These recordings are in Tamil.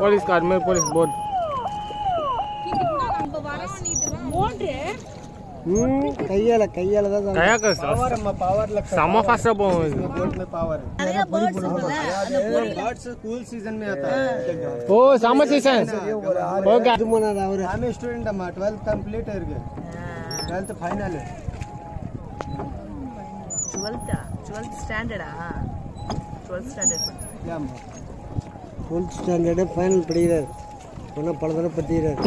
போலீஸ் கார் மாதிரி போலீஸ் போர்ட் கையால கையால தான் கயாக்கர் பவர் அம்மா பவர்ல செம்ம ஃபாஸ்ட்டாக போகும் இது बोट में पावर है बर्ड्स कूल सीजन में आता है ஓ சம்மர் சீசன் ஓகே அவர் ஆமே ஸ்டூடெண்ட் அம்மா 12th கம்ப்ளீட் இருக்கு 12th final டுவெல்த்தா twelfth ஸ்டாண்டர்டா twelfth standard ஆமா டுவெல்த் ஸ்டாண்டர்டு ஃபைனல் படிக்கிறார். ஒன்றும் பல தடவை பற்றிக்கிறார்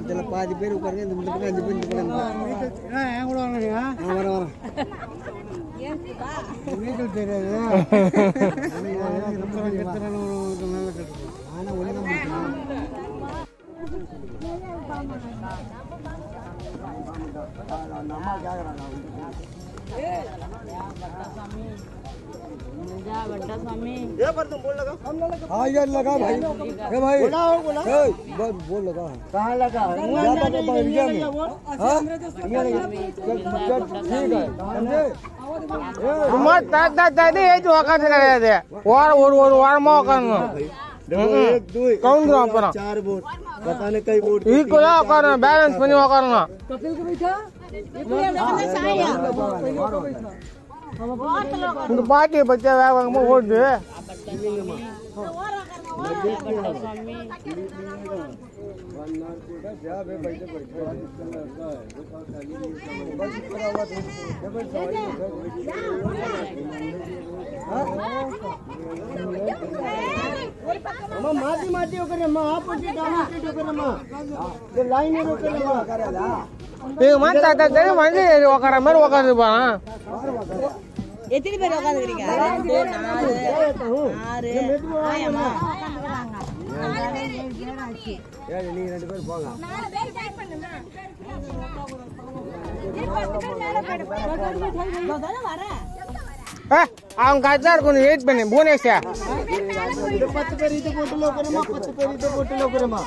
இதில் பாதி பேர் உட்காருங்க இந்த இந்த அஞ்சு பேர் இந்த பக்கம் ஏன் கூட வாங்க நான் வரேன் வரேன் நீச்சல் தெரியாது ஆனால் ஒன்று हाँ यार लगा भाई ए भाई बोला बोल लगा है कहाँ लगा है ज़्यादा तो इंडिया में हाँ चल ठीक है समझे तुम्हारे ताक ताक तानी ये जो आकर से करे थे वार वार वार वार मौ करना कौन ग्राम पर चार बोर्ड पता कई बोर्ड ये कोला करना बैलेंस बनी करना कपिल को बैठा ಪಾರ್ಟಿ ಬಚ್ಚ ಓಡ್ದು ಅಮ್ಮ ಮಾತಿ ಮಾತಿ ಹೋಗ್ರಮ್ಮ ಆಪೋಸಿಟ್ ಆಪೋಸಿಟ್ ಹೋಗ್ರಮ್ಮ ಲೈನ್ ಹೋಗ್ರಮ್ಮ இது மாதிரி தட தடி வந்து உட்கார மாதிரி உட்காந்து போறான் எத்தனை பேர் உட்காந்துக்கிறீங்க நீங்க ரெண்டு பேரும் போங்க ಅವ್ನ ಗಜಾರ್ಕೊಂಡು ಏಟ್ ಬನ್ನಿ ಬೋನೇಶ ಪತ್ತು ಪೇರು ಇದೆ ಕೊಟ್ಟಲು ಹೋಗ್ರಮ್ಮ ಪತ್ತು ಪೇರು ಇದೆ ಕೊಟ್ಟಲು ಹೋಗ್ರಮ್ಮ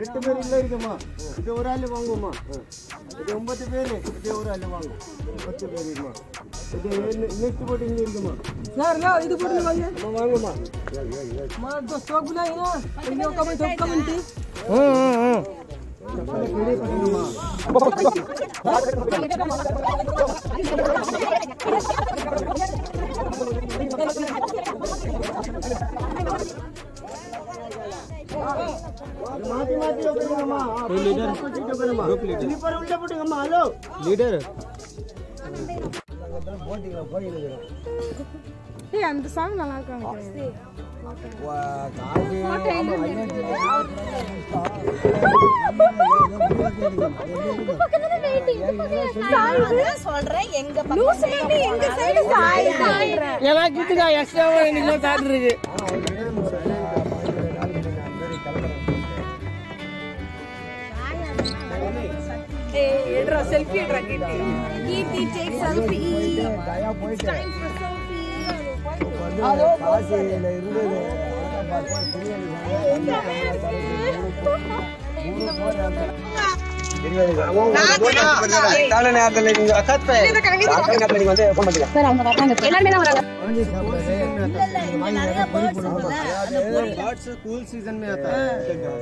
எட்டு பேர் இல்லை இருக்குமா இது ஒரு ஆள் வாங்குமா இது ஒன்பது பேர் இது ஒரு ஆள் வாங்கும் பத்து பேர் இருக்குமா இது நெக்ஸ்ட் போட்டிங் இருக்குமா சார் லோ இது போட்டு வாங்க வாங்குமா மார் தோ சோகுனா ஏனா இது கமெண்ட் கமெண்ட் ஹம் ஹம் ஹம் ஹலோ லீடர் அந்த சாங் நல்லா இருக்காங்க ஏன்னா கிட்டுக்கா எக்ஸ்ட்ராவா இன்னைக்கு சாப்பிட்டு இருக்கு செல்ஃபி எடுறா Keerthi. Keerthi take selfie time for வந்து காசியில் இருந்தது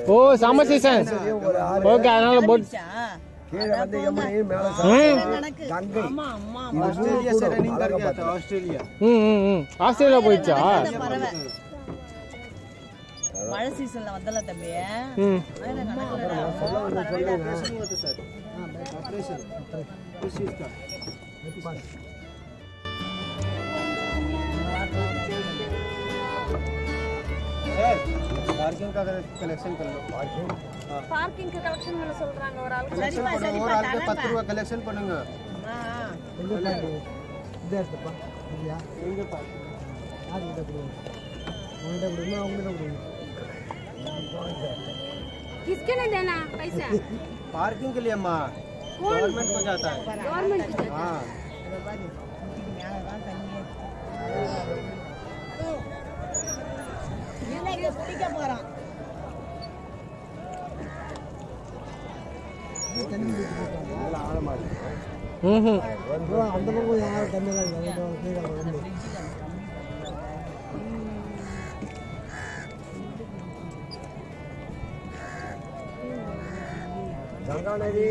ஓ சம்மர் சீசன் ஓகே அதனால கீழே வந்து யமுனையும் மேல கங்கை. ஆஸ்திரேலியா போயிடுச்சா? மழை சீசன்ல வந்தல தம்பி. Hey! ऑपरेशन हुआ था सर ऑपरेशन किस चीज का सर पार्किंग का कलेक्शन कर लो पार्किंग பார்க்கிங் கலெக்ஷன் பண்ண சொல்றாங்க ஒரு ஆள் कलेक्शन பண்ணுங்க ஒரு ஆளுக்கு பத்து ரூபா கலெக்ஷன் பண்ணுங்க இதே எடுத்துப்பா இல்லையா இங்க பாரு யார்கிட்ட கொடுங்க உங்கள்கிட்ட கொடுங்க அவங்ககிட்ட கொடுங்க किसके नहीं देना पैसा पार्किंग के लिए अम्मा गवर्नमेंट को जाता है गवर्नमेंट को हाँ குடிக்க అందరూ యాభై ధన్యవాదాలు ಗಂಗಾ ನದಿ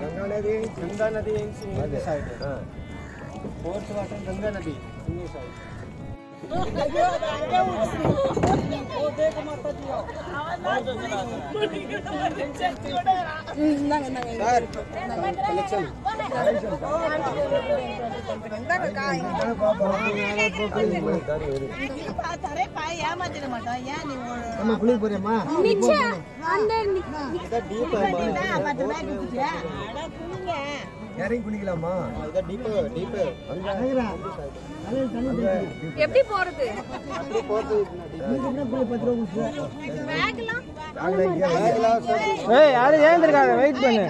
ಗಂಗಾ ನದಿ ಗಂಗಾ ನದಿ ಹೆಂಗ್ ಫೋರ್ತ್ ವಾಟರ್ ಗಂಗಾ ನದಿ ಹಿಂಗೆ ಸಾಯ್ತು ஏமாத்திட மாட்டோம் ஏன் நீ குளிக்க போறியம்மா இறங்கி குளிக்கலாமா? எப்படி போறது? வெயிட் பண்ணு.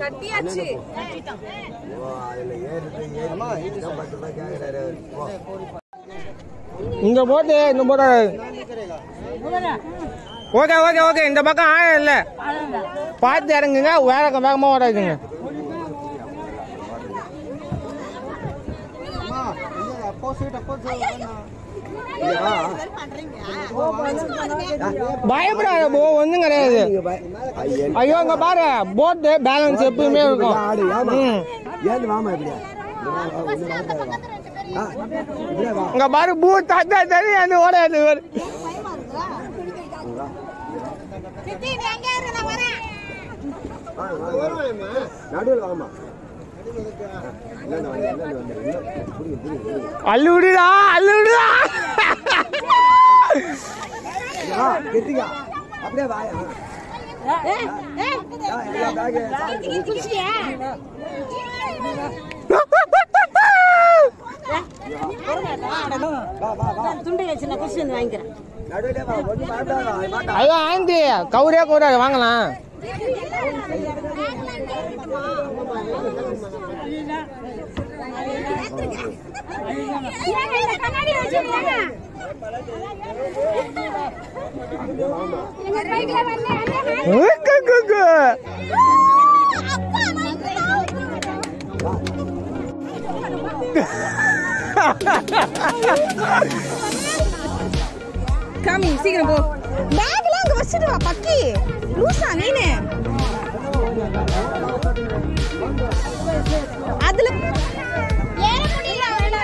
கட்டியாச்சு. இங்க போட்டு இன்னும் போட. Okay okay okay. இந்த பக்கம் ஆழம் இல்லை. பார்த்து இறங்குங்க. வேற வேகமாக ஓடாதுங்க. பயப்படாத போ. ஒன்றும் கிடையாது. ஐயோ இங்க பாரு. போட்டு பேலன்ஸ் எப்பவுமே இருக்கும். இங்க பாரு பூ தாத்தா தனி ஓடாது விடுடா அள்ளு விடுடா வா, கெட்டிக்கா. அப்படியே வாயா துண்டை வச்சு நான் குடிச்சு வந்து வாங்கிக்கிறேன். நடுவிலே வா ஒன்றும் வேண்டாம் வேண்டாம் ஐயோ ஆண்டி கவுரே கூடாது வாங்கலாம் ஏங்க இந்த கண்ணாடி வச்சிருக்கீங்க எங்க பைக்ல வரல காமி சீக்கிரம் போ. பேக்ல அங்க வச்சிட்டு வா பக்கி. லூசா நீனு. அதுல ஏற முடியல அவனால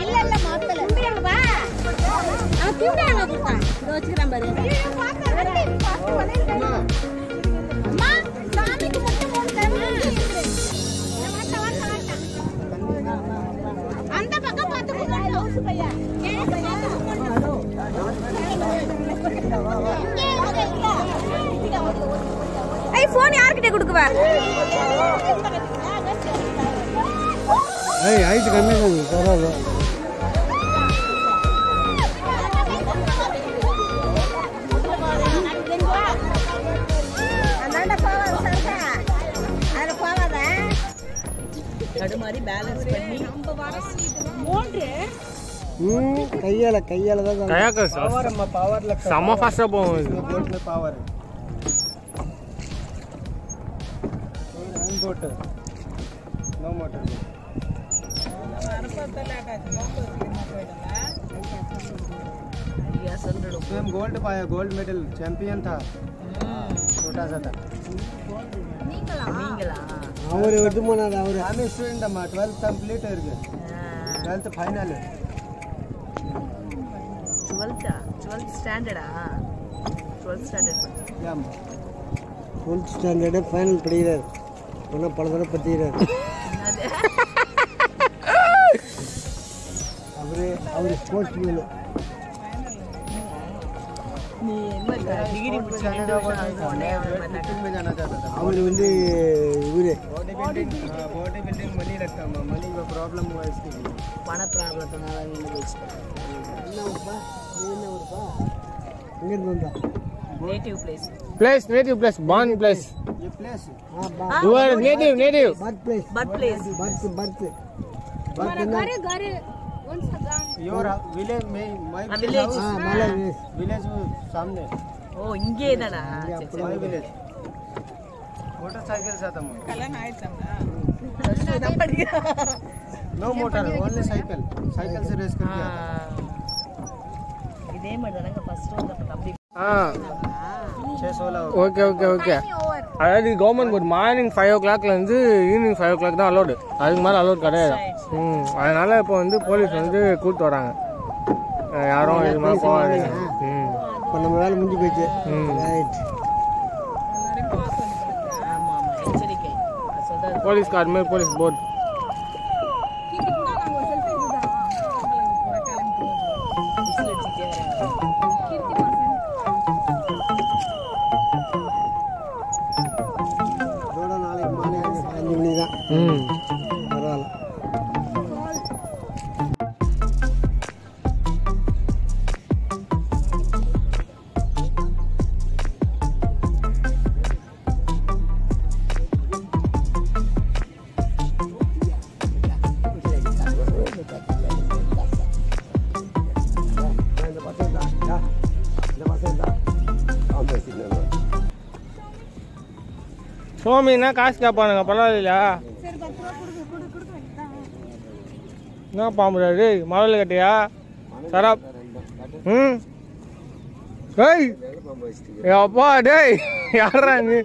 இல்ல இல்ல மாத்தல. கும்பிடுங்க வா. அவன் கும்பிடாங்க கொடுத்தான் இதோ வச்சுக்கிறான் பாரு. ஏய் ஹைட்டு கம்மி தான் பரவாயில்ல. தடுமாறி பேலன்ஸ் பண்ணி நம்ம மூன்று கையால கையால தான் பவர் பவர்ல செம ஃபாஸ்டா போவோம் பவர் motor. नो मोटर स्वयं गोल्ड पाया गोल्ड मेडल चैंपियन था छोटा सा था ಅವರು ಎದ್ದು ಮಾಡೋದು ಅವರು ಆಮೇಲೆ ಸ್ಟೂಡೆಂಟ್ ಅಮ್ಮ ಟ್ವೆಲ್ತ್ ಕಂಪ್ಲೀಟ್ ಅವ್ರಿಗೆ twelfth final twelfth twelfth ಸ್ಟ್ಯಾಂಡರ್ಡಾ twelfth standard full standard final ಪಡೆಯಿದ್ದಾರೆ இப்போல்லாம் பல தடவை பற்றிக்கிறாரு அவரு அவரு ஸ்போர்ட்ஸ் மேனு அவர் வந்து இவரு. ப்ராப்ளம் பண ப்ராப்ளத்தினால என்ன ஊருப்பா என்ன ஊருப்பா எங்கேருந்து வந்தா. Native place place native place born place Your place. Ah, you are native, native. Birthplace. Birthplace. Birth, place तुम्हारा घर घर कौन सा गाँव योर विलेज में माय विलेज हाँ माय विलेज विलेज सामने ओ इंगे दाना माय विलेज मोटरसाइकिल साथ में कल्याण आयत नम्मा पड़ गया no motor only cycle cycle से रेस करके आता इदे ಮಾಡ್ದನಂಗ ಫಸ್ಟ್ ಒಂದು ಅಪ್ಪ ನಂಬಿ ஓகே ஓகே ஓகே. அதாவது கவர்மெண்ட் ஒரு மார்னிங் ஃபைவ் ஓ கிளாக்லேருந்து ஈவினிங் ஃபைவ் ஓ கிளாக் தான் அலோடு அதுக்கு மேலே அலோட் கிடையாது. ம் அதனால இப்போ வந்து போலீஸ் வந்து கூப்பிட்டு வராங்க. யாரும் இது மாதிரி போகாதீங்க. ம். இப்போ நம்ம வேலை முடிஞ்சு போயிடுச்சு. ம். ரைட் ஆமா ஆமா. எச்சரிக்கை. அது சொல்றது போலீஸ் கார் மாதிரி போலீஸ் போர்ட் சோமின்னா காசு கேட்பானுங்க பரவாயில்லையா? என்ன பாம்புறாரு டேய் கட்டியா? சராப் ம்? ஏய்! அப்பா டேய் யாரா நீ?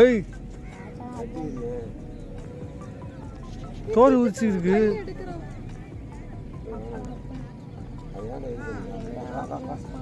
ஏய்! தோல் உரிச்சு இருக்கு